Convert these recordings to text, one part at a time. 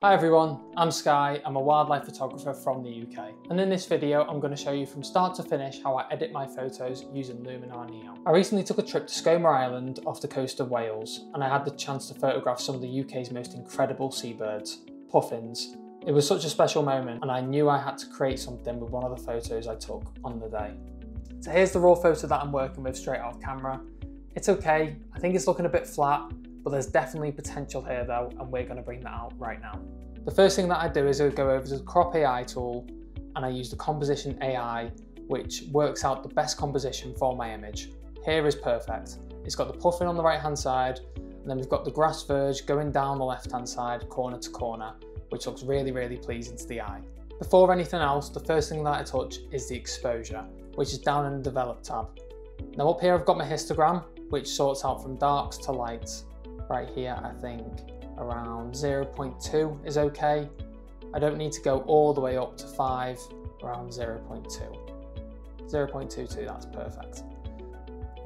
Hi everyone, I'm Skye, I'm a wildlife photographer from the UK and in this video I'm going to show you from start to finish how I edit my photos using Luminar Neo. I recently took a trip to Skomer Island off the coast of Wales and I had the chance to photograph some of the UK's most incredible seabirds, puffins. It was such a special moment and I knew I had to create something with one of the photos I took on the day. So here's the raw photo that I'm working with straight off camera. It's okay, I think it's looking a bit flat but there's definitely potential here though, and we're gonna bring that out right now. The first thing that I do is I go over to the Crop AI tool and I use the Composition AI, which works out the best composition for my image. Here is perfect. It's got the puffin on the right hand side, and then we've got the grass verge going down the left hand side, corner to corner, which looks really, really pleasing to the eye. Before anything else, the first thing that I touch is the exposure, which is down in the develop tab. Now up here I've got my histogram, which sorts out from darks to lights right here, I think around 0.2 is okay. I don't need to go all the way up to 5, around 0.2. 0.22, that's perfect.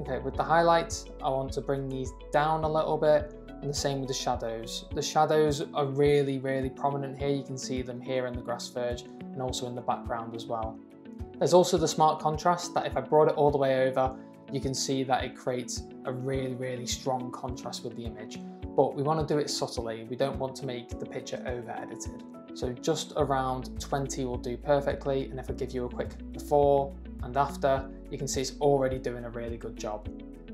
Okay, with the highlights, I want to bring these down a little bit, and the same with the shadows. The shadows are really, really prominent here. You can see them here in the grass verge, and also in the background as well. There's also the smart contrast that if I brought it all the way over, you can see that it creates a really, really strong contrast with the image. But we want to do it subtly. We don't want to make the picture over edited. So just around 20 will do perfectly. And if I give you a quick before and after, you can see it's already doing a really good job.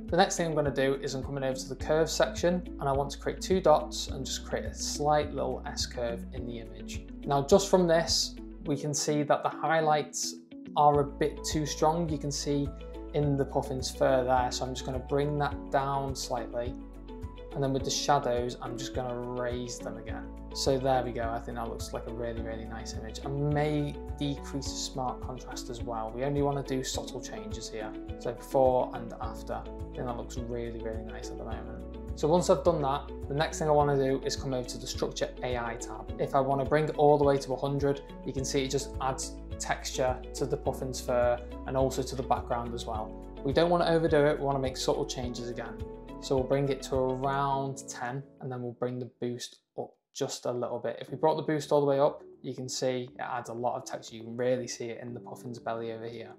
The next thing I'm going to do is I'm coming over to the curve section and I want to create two dots and just create a slight little S curve in the image. Now just from this, we can see that the highlights are a bit too strong. You can see in the puffin's fur there. So I'm just going to bring that down slightly. And then with the shadows, I'm just going to raise them again. So there we go. I think that looks like a really, really nice image. I may decrease the smart contrast as well. We only want to do subtle changes here. So before and after. I think that looks really, really nice at the moment. So once I've done that, the next thing I want to do is come over to the Structure AI tab. If I want to bring it all the way to 100, you can see it just adds texture to the puffin's fur and also to the background as well. We don't want to overdo it, we want to make subtle changes again. So we'll bring it to around 10 and then we'll bring the boost up just a little bit. If we brought the boost all the way up, you can see it adds a lot of texture. You can really see it in the puffin's belly over here.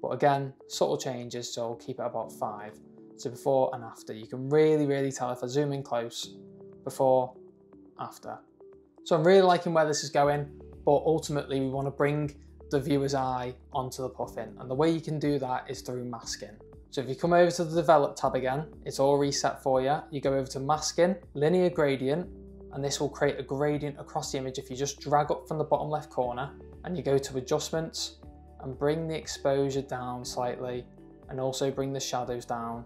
But again, subtle changes, so we'll keep it about five. So before and after, you can really, really tell if I zoom in close, before, after. So I'm really liking where this is going, but ultimately we want to bring the viewer's eye onto the puffin. And the way you can do that is through masking. So if you come over to the develop tab again, it's all reset for you. You go over to masking, linear gradient, and this will create a gradient across the image if you just drag up from the bottom left corner and you go to adjustments and bring the exposure down slightly and also bring the shadows down.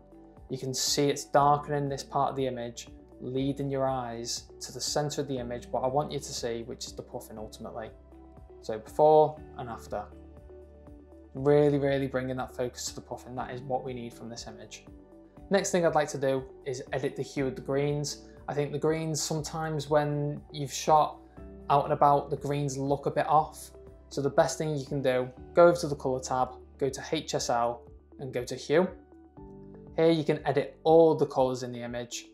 You can see it's darkening this part of the image, leading your eyes to the center of the image, what I want you to see, which is the puffin ultimately. So before and after. Really, really bringing that focus to the puffin. That is what we need from this image. Next thing I'd like to do is edit the hue of the greens. I think the greens, sometimes when you've shot out and about, the greens look a bit off. So the best thing you can do, go over to the color tab, go to HSL and go to hue. Here you can edit all the colors in the image.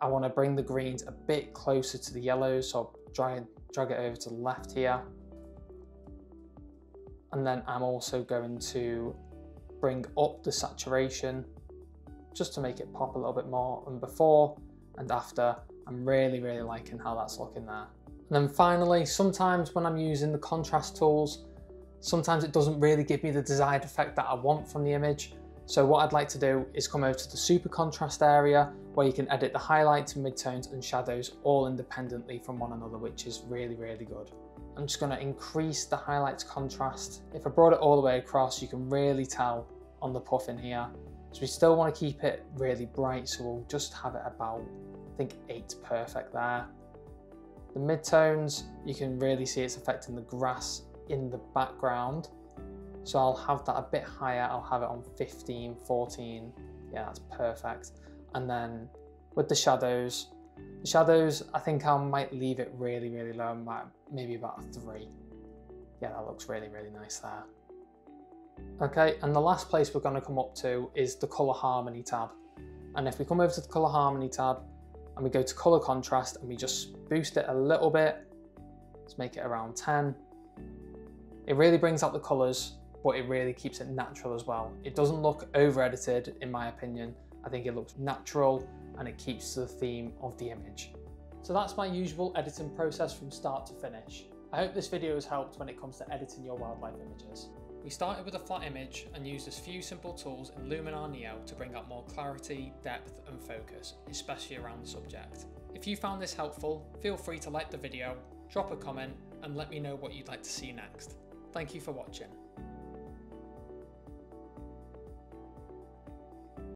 I want to bring the greens a bit closer to the yellows, so I'll drag, drag it over to the left here. And then I'm also going to bring up the saturation just to make it pop a little bit more and before and after. I'm really really liking how that's looking there. And then finally sometimes when I'm using the contrast tools sometimes it doesn't really give me the desired effect that I want from the image so what I'd like to do is come over to the super contrast area where you can edit the highlights, midtones and shadows all independently from one another, which is really, really good. I'm just gonna increase the highlights contrast. If I brought it all the way across, you can really tell on the puffin here. So we still wanna keep it really bright, so we'll just have it about, I think eight perfect there. The midtones, you can really see it's affecting the grass in the background. So I'll have that a bit higher. I'll have it on 15, 14. Yeah, that's perfect. And then with the shadows, the shadows, I think I might leave it really, really low, maybe about three. Yeah, that looks really, really nice there. Okay, and the last place we're gonna come up to is the color harmony tab. And if we come over to the color harmony tab and we go to color contrast and we just boost it a little bit, Let's make it around 10. It really brings out the colours, but it really keeps it natural as well. It doesn't look over edited in my opinion. I think it looks natural and it keeps the theme of the image. So that's my usual editing process from start to finish. I hope this video has helped when it comes to editing your wildlife images. We started with a flat image and used a few simple tools in Luminar Neo to bring out more clarity, depth and focus, especially around the subject. If you found this helpful, feel free to like the video, drop a comment and let me know what you'd like to see next. Thank you for watching.